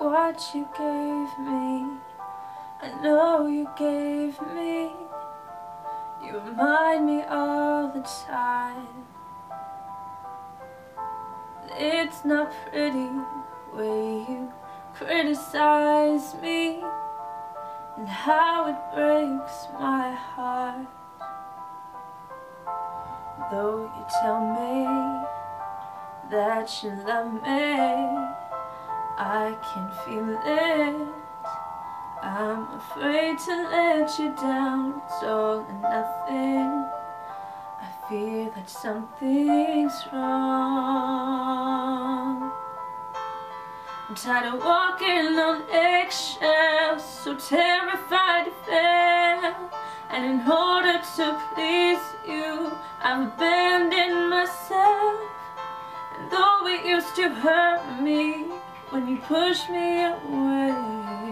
what you gave me. I know you gave me. You remind me all the time. It's not pretty way you criticize me and how it breaks my heart. Though you tell me that you love me, I can feel it. I'm afraid to let you down, it's all or nothing. I fear that something's wrong. I'm tired of walking on eggshells, so terrified to fail. And in order to please you, I've abandoned myself. And though it used to hurt me when you push me away,